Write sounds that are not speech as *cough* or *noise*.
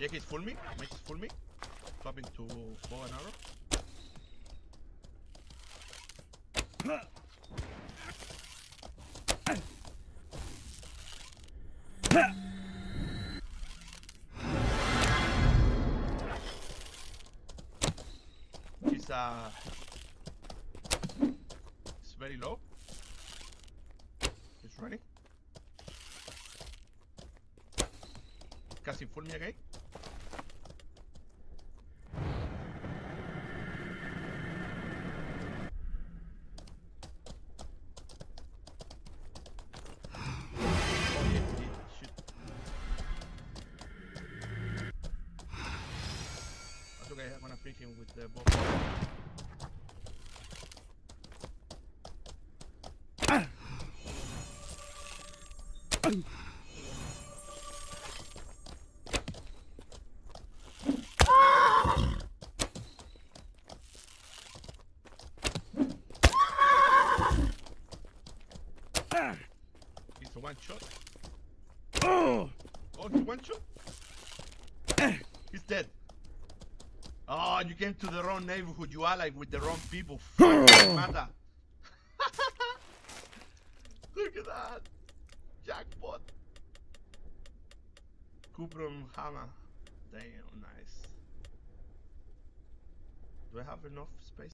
Yeah, he's full me. Makes full me. Swapping to bow and arrow. He's uh it's very low. He's running. Casting full me again. Okay, I'm gonna pick him with the bow. He's a one shot. Oh! Oh, he one shot? He's dead. Oh, you came to the wrong neighborhood. You allied with the wrong people. *sighs* Fucking mata. *laughs* Look at that. Jackpot. Cuprum Hammer. Damn, nice. Do I have enough space?